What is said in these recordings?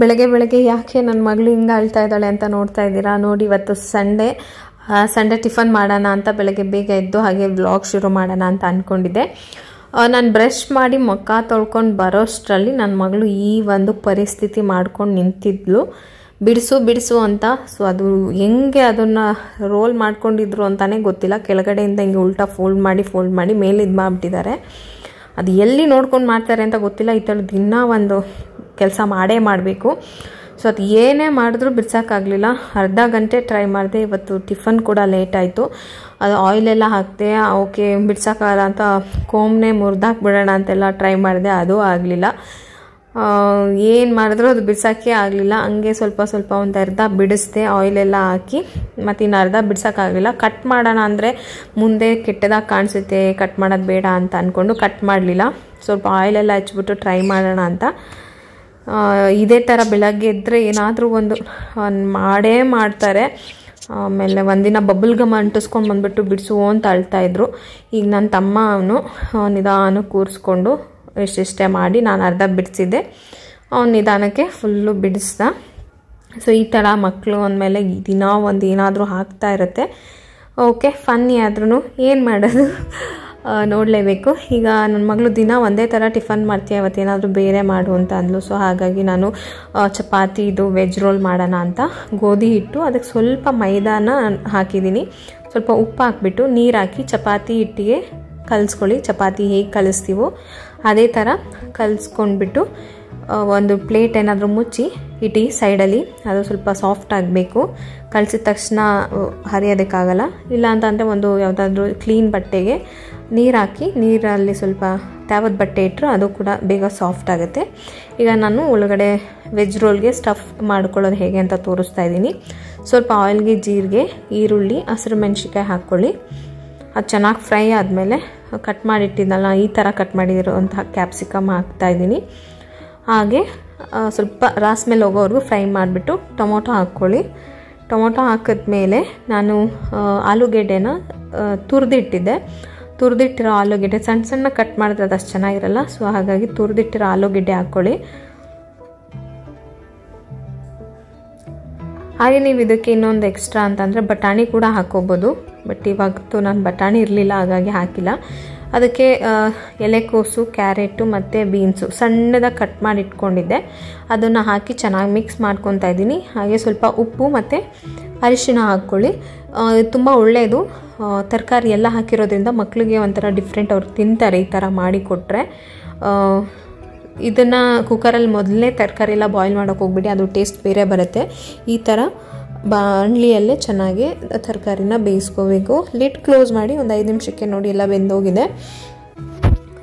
ಬೆಳಗ್ಗೆ ಬೆಳಗ್ಗೆ ಯಾಕೆ ನನ್ನ ಮಗಳು ಹಿಂಗೆ ಅಳ್ತಾ ಇದ್ದಾಳೆ ಅಂತ ನೋಡ್ತಾ ಇದ್ದೀರಾ? ನೋಡಿ, ಇವತ್ತು ಸಂಡೇ. ಸಂಡೇ ಟಿಫನ್ ಮಾಡೋಣ ಅಂತ ಬೆಳಗ್ಗೆ ಬೇಗ ಎದ್ದು ಹಾಗೆ ವ್ಲಾಗ್ ಶುರು ಮಾಡೋಣ ಅಂತ ಅಂದ್ಕೊಂಡಿದ್ದೆ ನಾನು ಬ್ರಷ್ ಮಾಡಿ ಮುಖ ತೊಳ್ಕೊಂಡು ಬರೋಷ್ಟರಲ್ಲಿ ನನ್ನ ಮಗಳು ಈ ಒಂದು ಪರಿಸ್ಥಿತಿ ಮಾಡ್ಕೊಂಡು ನಿಂತಿದ್ಲು. ಬಿಡಿಸು ಬಿಡಿಸು ಅಂತ. ಸೊ ಅದು ಹೆಂಗೆ ಅದನ್ನು ರೋಲ್ ಮಾಡ್ಕೊಂಡಿದ್ರು ಅಂತಲೇ ಗೊತ್ತಿಲ್ಲ. ಕೆಳಗಡೆಯಿಂದ ಹಿಂಗೆ ಉಲ್ಟಾ ಫೋಲ್ಡ್ ಮಾಡಿ ಫೋಲ್ಡ್ ಮಾಡಿ ಮೇಲೆ ಇದು ಮಾಡಿಬಿಟ್ಟಿದ್ದಾರೆ. ಅದು ಎಲ್ಲಿ ನೋಡ್ಕೊಂಡು ಮಾಡ್ತಾರೆ ಅಂತ ಗೊತ್ತಿಲ್ಲ. ಈ ದಿನ ಒಂದು ಕೆಲಸ ಮಾಡೇ ಮಾಡಬೇಕು. ಸೊ ಅದು ಏನೇ ಮಾಡಿದ್ರೂ ಬಿಡ್ಸೋಕ್ಕಾಗಲಿಲ್ಲ. ಅರ್ಧ ಗಂಟೆ ಟ್ರೈ ಮಾಡಿದೆ ಇವತ್ತು ಟಿಫನ್ ಕೂಡ ಲೇಟ್ ಆಯಿತು. ಅದು ಆಯಿಲೆಲ್ಲ ಹಾಕಿದೆ, ಓಕೆ, ಬಿಡ್ಸೋಕ್ಕಾಗಲ್ಲ ಅಂತ ಕೋಮ್ನೆ ಮುರಿದಾಕ್ಬಿಡೋಣ ಅಂತೆಲ್ಲ ಟ್ರೈ ಮಾಡಿದೆ, ಅದು ಆಗಲಿಲ್ಲ. ಏನು ಮಾಡಿದ್ರೂ ಅದು ಬಿಡ್ಸೋಕ್ಕೆ ಆಗಲಿಲ್ಲ. ಹಂಗೆ ಸ್ವಲ್ಪ ಸ್ವಲ್ಪ ಒಂದು ಅರ್ಧ ಬಿಡಿಸ್ದೆ ಆಯಿಲೆಲ್ಲ ಹಾಕಿ, ಮತ್ತು ಇನ್ನು ಅರ್ಧ ಬಿಡ್ಸೋಕ್ಕಾಗಲಿಲ್ಲ ಕಟ್ ಮಾಡೋಣ ಅಂದರೆ ಮುಂದೆ ಕೆಟ್ಟದಾಗಿ ಕಾಣಿಸುತ್ತೆ ಕಟ್ ಮಾಡೋದು ಬೇಡ ಅಂತ ಅಂದ್ಕೊಂಡು ಕಟ್ ಮಾಡಲಿಲ್ಲ. ಸ್ವಲ್ಪ ಆಯಿಲೆಲ್ಲ ಹಚ್ಬಿಟ್ಟು ಟ್ರೈ ಮಾಡೋಣ ಅಂತ. ಇದೇ ಥರ ಬೆಳಗ್ಗೆ ಇದ್ದರೆ ಏನಾದರೂ ಒಂದು ಮಾಡೇ ಮಾಡ್ತಾರೆ. ಆಮೇಲೆ ಒಂದಿನ ಬಬಲ್ ಗಮ್ ಅಂಟಿಸ್ಕೊಂಡು ಬಂದುಬಿಟ್ಟು ಬಿಡಿಸು ಅಂತ ಅಳ್ತಾಯಿದ್ರು ಈಗ ನನ್ನ ತಮ್ಮ ಅವನು ನಿಧಾನ ಕೂರಿಸ್ಕೊಂಡು ಇಷ್ಟಿಷ್ಟೇ ಮಾಡಿ ನಾನು ಅರ್ಧ ಬಿಡಿಸಿದ್ದೆ. ಅವ್ನು ನಿಧಾನಕ್ಕೆ ಫುಲ್ಲು ಬಿಡಿಸ್ದ. ಸೊ ಈ ಥರ ಮಕ್ಕಳು ಅಂದಮೇಲೆ ದಿನ ಒಂದು ಏನಾದರೂ ಹಾಕ್ತಾ ಇರುತ್ತೆ. ಓಕೆ ಫನ್ನಿ ಆದ್ರೂ ಏನು ಮಾಡೋದು? ನೋಡಲೇಬೇಕು. ಈಗ ನನ್ನ ಮಗಳು ದಿನ ಒಂದೇ ಥರ ಟಿಫನ್ ಮಾಡ್ತೀಯ ಅವತ್ತೇನಾದರೂ ಬೇರೆ ಮಾಡು ಅಂತ ಅಂದ್ಲು. ಸೊ ಹಾಗಾಗಿ ನಾನು ಚಪಾತಿ ಇದು ವೆಜ್ ರೋಲ್ ಮಾಡೋಣ ಅಂತ ಗೋಧಿ ಹಿಟ್ಟು, ಅದಕ್ಕೆ ಸ್ವಲ್ಪ ಮೈದಾನ ಹಾಕಿದ್ದೀನಿ. ಸ್ವಲ್ಪ ಉಪ್ಪು ಹಾಕ್ಬಿಟ್ಟು ನೀರು ಹಾಕಿ ಚಪಾತಿ ಹಿಟ್ಟಿಗೆ ಕಲಿಸ್ಕೊಳ್ಳಿ. ಚಪಾತಿ ಹೇಗೆ ಕಲಿಸ್ತೀವೋ ಅದೇ ಥರ ಕಲಿಸ್ಕೊಂಡ್ಬಿಟ್ಟು ಒಂದು ಪ್ಲೇಟ್ ಏನಾದರೂ ಮುಚ್ಚಿ ಇಟ್ಟು ಸೈಡಲ್ಲಿ, ಅದು ಸ್ವಲ್ಪ ಸಾಫ್ಟ್ ಆಗಬೇಕು. ಕಲಿಸಿದ ತಕ್ಷಣ ಹರಿಯೋದಕ್ಕಾಗಲ್ಲ. ಇಲ್ಲ ಅಂತಂದರೆ ಒಂದು ಯಾವುದಾದ್ರೂ ಕ್ಲೀನ್ ಬಟ್ಟೆಗೆ ನೀರು ಹಾಕಿ, ನೀರಲ್ಲಿ ಸ್ವಲ್ಪ ತ್ಯಾವದ ಬಟ್ಟೆ ಇಟ್ಟರು ಅದು ಕೂಡ ಬೇಗ ಸಾಫ್ಟ್ ಆಗುತ್ತೆ. ಈಗ ನಾನು ಒಳಗಡೆ ವೆಜ್ ರೋಲ್ಗೆ ಸ್ಟಫ್ ಮಾಡ್ಕೊಳ್ಳೋದು ಹೇಗೆ ಅಂತ ತೋರಿಸ್ತಾ ಇದ್ದೀನಿ. ಸ್ವಲ್ಪ ಆಯಿಲ್ಗೆ ಜೀರಿಗೆ, ಈರುಳ್ಳಿ, ಹಸಿರು ಮೆಣಸಿಕಾಯಿ ಹಾಕ್ಕೊಳ್ಳಿ. ಅದು ಚೆನ್ನಾಗಿ ಫ್ರೈ ಆದಮೇಲೆ ಕಟ್ ಮಾಡಿಟ್ಟಿದ್ದಲ್ಲ, ಈ ಥರ ಕಟ್ ಮಾಡಿರೋಂತಹ ಕ್ಯಾಪ್ಸಿಕಮ್ ಹಾಕ್ತಾಯಿದ್ದೀನಿ ಹಾಗೆ ಸ್ವಲ್ಪ ರಾಸ್ ಮೇಲೆ ಹೋಗೋವರೆಗೂ ಫ್ರೈ ಮಾಡಿಬಿಟ್ಟು ಟೊಮೊಟೊ ಹಾಕ್ಕೊಳ್ಳಿ. ಟೊಮೊಟೊ ಹಾಕಿದ್ಮೇಲೆ ನಾನು ಆಲೂಗೆಡ್ಡೆನ ತುರಿದಿಟ್ಟಿದ್ದೆ. ತುರಿದಿಟ್ಟಿರೋ ಆಲೂಗೆಡ್ಡೆ ಸಣ್ಣ ಸಣ್ಣ ಕಟ್ ಮಾಡಿದ್ರೆ ಅದು ಅಷ್ಟು ಚೆನ್ನಾಗಿರಲ್ಲ, ಸೊ ಹಾಗಾಗಿ ತುರಿದಿಟ್ಟಿರೋ ಆಲೂಗೆಡ್ಡೆ ಹಾಕ್ಕೊಳ್ಳಿ. ಹಾಗೆ ನೀವು ಇದಕ್ಕೆ ಇನ್ನೊಂದು ಎಕ್ಸ್ಟ್ರಾ ಅಂತಂದರೆ ಬಟಾಣಿ ಕೂಡ ಹಾಕ್ಕೋಬೋದು. ಬಟ್ ಇವಾಗತ್ತು ನಾನು ಬಟಾಣಿ ಇರಲಿಲ್ಲ, ಹಾಗಾಗಿ ಹಾಕಿಲ್ಲ. ಅದಕ್ಕೆ ಎಲೆಕೋಸು ಕ್ಯಾರೆಟು ಮತ್ತು ಬೀನ್ಸು ಸಣ್ಣದಾಗಿ ಕಟ್ ಮಾಡಿ ಇಟ್ಕೊಂಡಿದ್ದೆ ಅದನ್ನು ಹಾಕಿ ಚೆನ್ನಾಗಿ ಮಿಕ್ಸ್ ಮಾಡ್ಕೊತಾ ಇದ್ದೀನಿ. ಹಾಗೆ ಸ್ವಲ್ಪ ಉಪ್ಪು ಮತ್ತು ಅರಿಶಿನ ಹಾಕ್ಕೊಳ್ಳಿ. ತುಂಬ ಒಳ್ಳೆಯದು ತರಕಾರಿ ಎಲ್ಲ ಹಾಕಿರೋದ್ರಿಂದ ಮಕ್ಕಳಿಗೆ ಒಂಥರ ಡಿಫ್ರೆಂಟ್ ಅವ್ರು ತಿಂತಾರೆ ಈ ಥರ ಮಾಡಿ ಕೊಟ್ಟರೆ ಇದನ್ನು ಕುಕ್ಕರಲ್ಲಿ ಮೊದಲನೇ ತರಕಾರಿ ಎಲ್ಲ ಬಾಯ್ಲ್ ಮಾಡೋಕೆ ಹೋಗ್ಬಿಡಿ, ಅದು ಟೇಸ್ಟ್ ಬೇರೆ ಬರುತ್ತೆ. ಈ ಥರ ಬಾಣಲಿಯಲ್ಲೇ ಚೆನ್ನಾಗಿ ತರಕಾರಿನ ಬೇಯಿಸ್ಕೋಬೇಕು. ಲಿಡ್ ಕ್ಲೋಸ್ ಮಾಡಿ ಒಂದು ಐದು ನಿಮಿಷಕ್ಕೆ ನೋಡಿ ಎಲ್ಲ ಬೆಂದೋಗಿದೆ.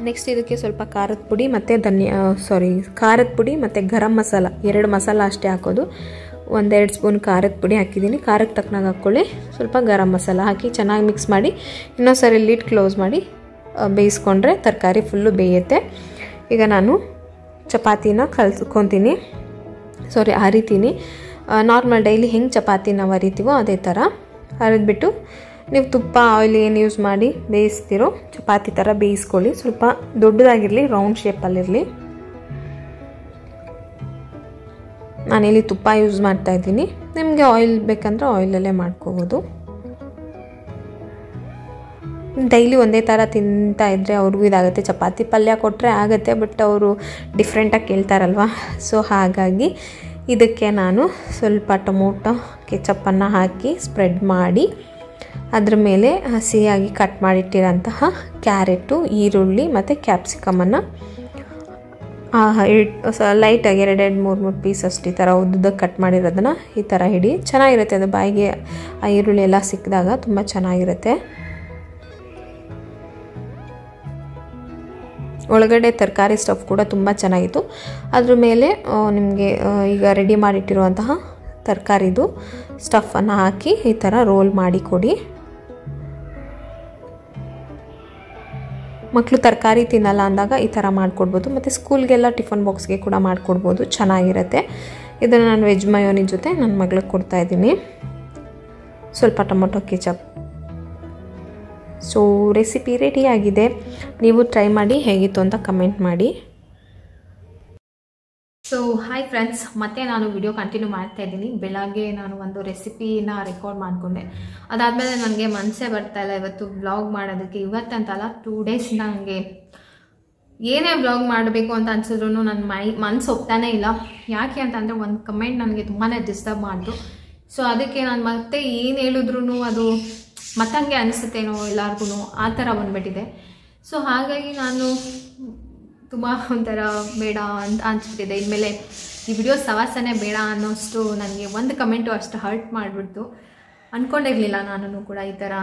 ನೆಕ್ಸ್ಟ್ ಇದಕ್ಕೆ ಸ್ವಲ್ಪ ಖಾರದ ಪುಡಿ ಮತ್ತು ಧನಿಯಾ ಸಾರಿ ಖಾರದ ಪುಡಿ ಮತ್ತು ಗರಂ ಮಸಾಲ. ಎರಡು ಮಸಾಲ ಅಷ್ಟೇ ಹಾಕೋದು. ಒಂದೆರಡು ಸ್ಪೂನ್ ಖಾರದ ಪುಡಿ ಹಾಕಿದ್ದೀನಿ. ಖಾರಕ್ಕೆ ತಕ್ಕನಾಗ ಹಾಕ್ಕೊಳ್ಳಿ. ಸ್ವಲ್ಪ ಗರಂ ಮಸಾಲ ಹಾಕಿ ಚೆನ್ನಾಗಿ ಮಿಕ್ಸ್ ಮಾಡಿ ಇನ್ನೊಂದು ಸರಿ ಲಿಡ್ ಕ್ಲೋಸ್ ಮಾಡಿ ಬೇಯಿಸ್ಕೊಂಡ್ರೆ ತರಕಾರಿ ಫುಲ್ಲು ಬೇಯುತ್ತೆ. ಈಗ ನಾನು ಚಪಾತಿನ ಕಲ್ಸ್ಕೊತೀನಿ ಸಾರಿ ಹರಿತೀನಿ ನಾರ್ಮಲ್ ಡೈಲಿ ಹೆಂಗೆ ಚಪಾತಿ ನಾವು ಹರಿತೀವೋ ಅದೇ ಥರ ಹರಿದ್ಬಿಟ್ಟು ನೀವು ತುಪ್ಪ ಆಯಿಲ್ ಏನು ಯೂಸ್ ಮಾಡಿ ಬೇಯಿಸ್ತಿರೋ ಚಪಾತಿ ಥರ ಬೇಯಿಸ್ಕೊಳ್ಳಿ. ಸ್ವಲ್ಪ ದೊಡ್ಡದಾಗಿರಲಿ ರೌಂಡ್ ಶೇಪಲ್ಲಿರಲಿ ನಾನಿಲ್ಲಿ ತುಪ್ಪ ಯೂಸ್ ಮಾಡ್ತಾಯಿದ್ದೀನಿ ನಿಮಗೆ ಆಯಿಲ್ ಬೇಕಂದ್ರೆ ಆಯಿಲಲ್ಲೇ ಮಾಡ್ಕೋಬೋದು. ಡೈಲಿ ಒಂದೇ ಥರ ತಿಂತಾ ಇದ್ದರೆ ಅವ್ರಿಗೂ ಇದಾಗುತ್ತೆ. ಚಪಾತಿ ಪಲ್ಯ ಕೊಟ್ಟರೆ ಆಗುತ್ತೆ ಬಟ್ ಅವರು ಡಿಫ್ರೆಂಟಾಗಿ ಕೇಳ್ತಾರಲ್ವ? ಸೊ ಹಾಗಾಗಿ ಇದಕ್ಕೆ ನಾನು ಸ್ವಲ್ಪ ಟೊಮೊಟೊ, ಕೆಚಪ್ಪನ್ನು ಹಾಕಿ ಸ್ಪ್ರೆಡ್ ಮಾಡಿ, ಅದ್ರ ಮೇಲೆ ಹಸಿಯಾಗಿ ಕಟ್ ಮಾಡಿಟ್ಟಿರೋಂತಹ ಕ್ಯಾರೆಟು, ಈರುಳ್ಳಿ ಮತ್ತು ಕ್ಯಾಪ್ಸಿಕಮನ್ನು ಲೈಟಾಗಿ ಎರಡೆರಡು ಮೂರು ಮೂರು ಪೀಸ್ ಅಷ್ಟು ಈ ಥರ ಉದ್ದಕ್ಕೆ ಕಟ್ ಮಾಡಿರೋದನ್ನು ಈ ಥರ ಹಿಡಿ. ಚೆನ್ನಾಗಿರುತ್ತೆ ಅದು. ಬಾಯಿಗೆ ಆ ಈರುಳ್ಳಿ ಎಲ್ಲ ಸಿಕ್ಕಿದಾಗ ತುಂಬ ಚೆನ್ನಾಗಿರುತ್ತೆ. ಒಳಗಡೆ ತರಕಾರಿ ಸ್ಟಫ್ ಕೂಡ ತುಂಬ ಚೆನ್ನಾಗಿತ್ತು. ಅದ್ರ ಮೇಲೆ ನಿಮಗೆ ಈಗ ರೆಡಿ ಮಾಡಿಟ್ಟಿರುವಂತಹ ತರಕಾರಿದು ಸ್ಟಫನ್ನು ಹಾಕಿ ಈ ಥರ ರೋಲ್ ಮಾಡಿ ಕೊಡಿ. ಮಕ್ಕಳು ತರಕಾರಿ ತಿನ್ನಲ್ಲ ಅಂದಾಗ ಈ ಥರ ಮಾಡಿಕೊಡ್ಬೋದು. ಮತ್ತು ಸ್ಕೂಲ್ಗೆಲ್ಲ ಟಿಫನ್ ಬಾಕ್ಸ್ಗೆ ಕೂಡ ಮಾಡಿಕೊಡ್ಬೋದು. ಚೆನ್ನಾಗಿರುತ್ತೆ. ಇದನ್ನು ನಾನು ವೆಜ್ ಮಯೋನಿ ಜೊತೆ ನನ್ನ ಮಗಳಿಗೆ ಕೊಡ್ತಾಯಿದ್ದೀನಿ ಸ್ವಲ್ಪ tomato ketchup so recipe ready ಆಗಿದೆ. ನೀವು ಟ್ರೈ ಮಾಡಿ ಹೇಗಿತ್ತು ಅಂತ ಕಮೆಂಟ್ ಮಾಡಿ. ಸೊ ಹಾಯ್ ಫ್ರೆಂಡ್ಸ್ ಮತ್ತೆ ನಾನು ವಿಡಿಯೋ ಕಂಟಿನ್ಯೂ ಮಾಡ್ತಾ ಇದ್ದೀನಿ. ಬೆಳಗ್ಗೆ ನಾನು ಒಂದು ರೆಸಿಪಿನ ರೆಕಾರ್ಡ್ ಮಾಡಿಕೊಂಡೆ. ಅದಾದಮೇಲೆ ನನಗೆ ಮನಸ್ಸೇ ಬರ್ತಾ ಇಲ್ಲ. ಇವತ್ತು ವ್ಲಾಗ್ ಮಾಡೋದಕ್ಕೆ. ಇವತ್ತಂತಲ್ಲ ಟೂ ಡೇಸಿಂದ ನನಗೆ ಏನೇ ವ್ಲಾಗ್ ಮಾಡಬೇಕು ಅಂತ ಅನ್ಸಿದ್ರು ನನ್ನ ಮೈ, ಮನ್ಸು ಒಪ್ತಾನೇ ಇಲ್ಲ. ಯಾಕೆ ಅಂತಂದರೆ ಒಂದು ಕಮೆಂಟ್ ನನಗೆ ತುಂಬಾ ಡಿಸ್ಟರ್ಬ್ ಮಾಡಿತು. ಸೊ ಅದಕ್ಕೆ ನಾನು ಮತ್ತೆ ಏನು ಹೇಳಿದ್ರು ಅದು ಮತ್ತಂಗೆ ಅನಿಸುತ್ತೇನೋ ಎಲ್ಲರಿಗೂ ಆ ಥರ ಬಂದ್ಬಿಟ್ಟಿದೆ. ಸೊ ಹಾಗಾಗಿ ನಾನು ತುಂಬ ಒಂಥರ ಬೇಡ ಅಂತ ಅನಿಸ್ಬಿಟ್ಟಿದೆ. ಇನ್ಮೇಲೆ ಈ ವಿಡಿಯೋ ಸವಾಸನೆ ಬೇಡ ಅನ್ನೋಷ್ಟು ನನಗೆ ಒಂದು ಕಮೆಂಟು ಅಷ್ಟು ಹರ್ಟ್ ಮಾಡಿಬಿಡ್ತು. ಅಂದ್ಕೊಂಡಿರಲಿಲ್ಲ ನಾನು ಕೂಡ ಈ ಥರ.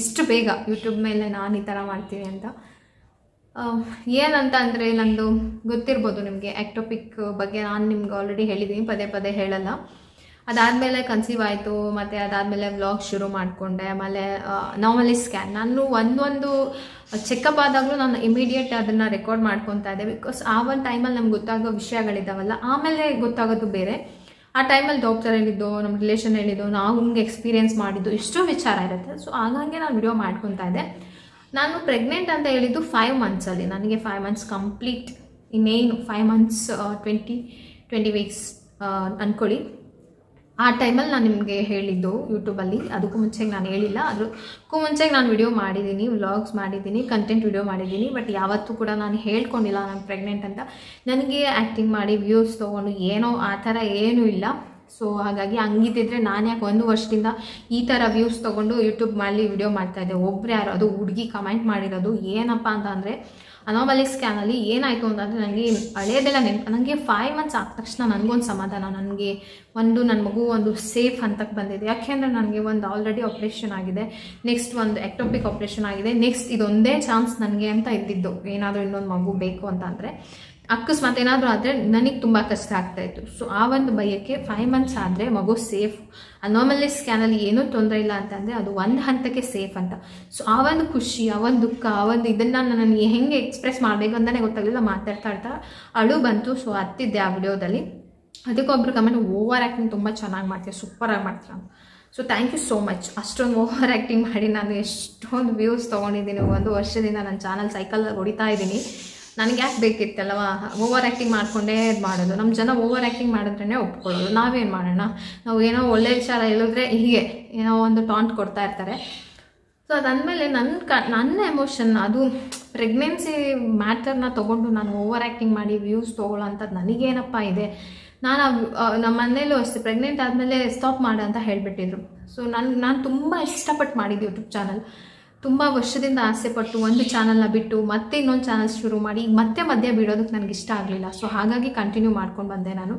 ಇಷ್ಟು ಬೇಗ ಯೂಟ್ಯೂಬ್ ಮೇಲೆ ನಾನು ಈ ಥರ ಮಾಡ್ತೀನಿ ಅಂತ. ಏನಂತ ಅಂದರೆ ನಂದು ಗೊತ್ತಿರ್ಬೋದು ನಿಮಗೆ ಆ್ಯಕ್ಟೋಪಿಕ್ ಬಗ್ಗೆ ನಾನು ನಿಮ್ಗೆ ಆಲ್ರೆಡಿ ಹೇಳಿದ್ದೀನಿ ಪದೇ ಪದೇ ಹೇಳಲ್ಲ. ಅದಾದಮೇಲೆ ಕನ್ಸೀವ್ ಆಯಿತು, ಮತ್ತು ಅದಾದ್ಮೇಲೆ ವ್ಲಾಗ್ ಶುರು ಮಾಡಿಕೊಂಡೆ, ಆಮೇಲೆ ನಾರ್ಮಲಿ ಸ್ಕ್ಯಾನ್ ನಾನು ಒಂದೊಂದು ಚೆಕಪ್ ಆದಾಗಲೂ ನಾನು ಇಮಿಡಿಯೇಟ್ ಅದನ್ನು ರೆಕಾರ್ಡ್ ಮಾಡ್ಕೊತಾ ಇದ್ದೆ ಬಿಕಾಸ್ ಆ ಒಂದು ಟೈಮಲ್ಲಿ ನಮ್ಗೆ ಗೊತ್ತಾಗೋ ವಿಷಯಗಳಿದ್ದಾವಲ್ಲ, ಆಮೇಲೆ ಗೊತ್ತಾಗೋದು ಬೇರೆ. ಆ ಟೈಮಲ್ಲಿ ಡಾಕ್ಟರ್ ಹೇಳಿದ್ದು ನಮ್ಮ ರಿಲೇಷನ್ ಹೇಳಿದ್ದು, ನಾವು ಹಿಂಗೆ ಎಕ್ಸ್ಪೀರಿಯೆನ್ಸ್ ಮಾಡಿದ್ದು, ಎಷ್ಟೋ ವಿಚಾರ ಇರುತ್ತೆ. ಸೊ ಹಾಗಾಗಿ ನಾನು ವಿಡಿಯೋ ಮಾಡ್ಕೊತಾ ಇದ್ದೆ. ನಾನು ಪ್ರೆಗ್ನೆಂಟ್ ಅಂತ ಹೇಳಿದ್ದು ಫೈವ್ ಮಂತ್ಸಲ್ಲಿ ನನಗೆ ಫೈವ್ ಮಂತ್ಸ್ ಕಂಪ್ಲೀಟ್ ಇನ್ನೇನು five months twenty twenty weeks ಅಂದ್ಕೊಳ್ಳಿ ಆ ಟೈಮಲ್ಲಿ ನಾನು ನಿಮಗೆ ಹೇಳಿದ್ದು ಯೂಟ್ಯೂಬಲ್ಲಿ. ಅದಕ್ಕೂ ಮುಂಚೆಗೆ ನಾನು ಹೇಳಿಲ್ಲ ಅದಕ್ಕೂ ಮುಂಚೆಗೆ ನಾನು ವಿಡಿಯೋ ಮಾಡಿದ್ದೀನಿ ವ್ಲಾಗ್ಸ್ ಮಾಡಿದ್ದೀನಿ ಕಂಟೆಂಟ್ ವಿಡಿಯೋ ಮಾಡಿದ್ದೀನಿ ಬಟ್ ಯಾವತ್ತೂ ಕೂಡ ನಾನು ಹೇಳ್ಕೊಂಡಿಲ್ಲ ನಾನು ಪ್ರೆಗ್ನೆಂಟ್ ಅಂತ. ನನಗೆ ಆ್ಯಕ್ಟಿಂಗ್ ಮಾಡಿ ವ್ಯೂಸ್ ತೊಗೊಂಡು ಏನೋ ಆ ಥರ ಏನೂ ಇಲ್ಲ. ಸೊ ಹಾಗಾಗಿ ಹಂಗಿದ್ದಿದ್ರೆ ನಾನು ಯಾಕೆ ಒಂದು ವರ್ಷದಿಂದ ಈ ಥರ ವ್ಯೂಸ್ ತೊಗೊಂಡು ಯೂಟ್ಯೂಬ್ ಮಾಡಿ ವಿಡಿಯೋ ಮಾಡ್ತಾಯಿದ್ದೆ ಒಬ್ಬರು ಯಾರು, ಅದು ಹುಡುಗಿ ಕಮೆಂಟ್ ಮಾಡಿರೋದು ಏನಪ್ಪ ಅಂತ ಅಂದರೆ ಅನಾಮಲಿ ಸ್ಕ್ಯಾನಲ್ಲಿ ಏನಾಯಿತು ಅಂತಂದರೆ ನನಗೆ ಹಳೇದೆಲ್ಲ ನೆನ್ಪು ನನಗೆ ಫೈವ್ ಮಂತ್ಸ್ ಆದ ತಕ್ಷಣ ನನಗೊಂದು ಸಮಾಧಾನ, ನನಗೆ ಒಂದು ನನ್ನ ಮಗು ಒಂದು ಸೇಫ್ ಹಂತಕ್ಕೆ ಬಂದಿದೆ. ಯಾಕೆಂದರೆ ನನಗೆ ಒಂದು ಆಲ್ರೆಡಿ ಆಪ್ರೇಷನ್ ಆಗಿದೆ. ನೆಕ್ಸ್ಟ್ ಒಂದು ಎಕ್ಟೋಪಿಕ್ ಆಪ್ರೇಷನ್ ಆಗಿದೆ. ನೆಕ್ಸ್ಟ್ ಇದೊಂದೇ ಚಾನ್ಸ್ ನನಗೆ ಅಂತ ಇದ್ದಿದ್ದು. ಏನಾದರೂ ಇನ್ನೊಂದು ಮಗು ಬೇಕು ಅಂತ ಅಂದರೆ. ಅಕಸ್ಮಾತ್ ಏನಾದರೂ ಆದರೆ ನನಗೆ ತುಂಬ ಕಷ್ಟ ಆಗ್ತಾಯಿತ್ತು ಸೊ ಆ ಒಂದು ಭಯಕ್ಕೆ ಫೈವ್ ಮಂತ್ಸ್ ಆದರೆ ಮಗು ಸೇಫ್ ನಾರ್ಮಲಿ ಸ್ಕ್ಯಾನಲ್ಲಿ ಏನೂ ತೊಂದರೆ ಇಲ್ಲ ಅಂತಂದರೆ ಅದು ಒಂದು ಹಂತಕ್ಕೆ ಸೇಫ್ ಅಂತ. ಸೊ ಆ ಒಂದು ಖುಷಿ, ಆ ಒಂದು ದುಃಖ, ಆ ಒಂದು ಇದನ್ನು ನನಗೆ ಹೆಂಗೆ ಎಕ್ಸ್ಪ್ರೆಸ್ ಮಾಡಬೇಕು ಅಂತಲೇ ಗೊತ್ತಾಗಲಿಲ್ಲ, ಮಾತಾಡ್ತಾ ಇರ್ತಾ ಅಳು ಬಂತು. ಸೊ ಹತ್ತಿದ್ದೆ ಆ ವಿಡಿಯೋದಲ್ಲಿ. ಅದಕ್ಕೊಬ್ರು ಕಮೆಂಟ್ ಓವರ್ ಆ್ಯಕ್ಟಿಂಗ್ ತುಂಬ ಚೆನ್ನಾಗಿ ಮಾಡ್ತೀಯ ಸೂಪರಾಗಿ ಮಾಡ್ತೀರ so thank you so much ಅಷ್ಟೊಂದು ಓವರ್ ಆ್ಯಕ್ಟಿಂಗ್ ಮಾಡಿ ನಾನು ಎಷ್ಟೊಂದು ವ್ಯೂಸ್ ತೊಗೊಂಡಿದ್ದೀನಿ. ಒಂದು ವರ್ಷದಿಂದ ನನ್ನ ಚಾನಲ್ ಸೈಕಲ್ ಹೊಡಿತಾ ಇದ್ದೀನಿ. ನನಗೆ ಯಾಕೆ ಬೇಕಿತ್ತಲ್ವ? ಓವರ್ ಆ್ಯಕ್ಟಿಂಗ್ ಮಾಡಿಕೊಂಡೇ ಮಾಡೋದು. ನಮ್ಮ ಜನ ಓವರ್ ಆ್ಯಕ್ಟಿಂಗ್ ಮಾಡಿದ್ರೇ ಒಪ್ಕೊಳ್ಳೋದು. ನಾವೇನು ಮಾಡೋಣ? ನಾವು ಏನೋ ಒಳ್ಳೆ ವಿಚಾರ ಹೇಳಿದ್ರೆ ಹೀಗೆ ಏನೋ ಒಂದು ಟಾಂಟ್ ಕೊಡ್ತಾ ಇರ್ತಾರೆ. ಸೊ ಅದಾದಮೇಲೆ ನನ್ನ ಕ, ನನ್ನ ಎಮೋಷನ್ ಅದು ಪ್ರೆಗ್ನೆನ್ಸಿ ಮ್ಯಾಟರ್ನ ತೊಗೊಂಡು ನಾನು ಓವರ್ ಆ್ಯಕ್ಟಿಂಗ್ ಮಾಡಿ ವ್ಯೂಸ್ ತೊಗೊಳ್ಳೋ ಅಂಥದ್ದು ನನಗೇನಪ್ಪ ಇದೆ? ನಾನು ನಮ್ಮ ಮನೇಲೂ ಅಷ್ಟೇ. ಪ್ರೆಗ್ನೆಂಟ್ ಆದಮೇಲೆ ಸ್ಟಾಪ್ ಮಾಡು ಅಂತ ಹೇಳಿಬಿಟ್ಟಿದ್ರು. ಸೊ ನಾನು ನಾನು ತುಂಬ ಇಷ್ಟಪಟ್ಟು ಮಾಡಿದ್ದೆ ಯೂಟ್ಯೂಬ್ ಚಾನಲ್ ತುಂಬ ವರ್ಷದಿಂದ ಆಸೆ ಪಟ್ಟು ಒಂದು ಚಾನಲ್ನ ಬಿಟ್ಟು ಮತ್ತೆ ಇನ್ನೊಂದು ಚಾನಲ್ ಶುರು ಮಾಡಿ ಮತ್ತೆ ಮಧ್ಯೆ ಬಿಡೋದಕ್ಕೆ ನನಗೆ ಇಷ್ಟ ಆಗಲಿಲ್ಲ. ಸೊ ಹಾಗಾಗಿ ಕಂಟಿನ್ಯೂ ಮಾಡ್ಕೊಂಡು ಬಂದೆ ನಾನು.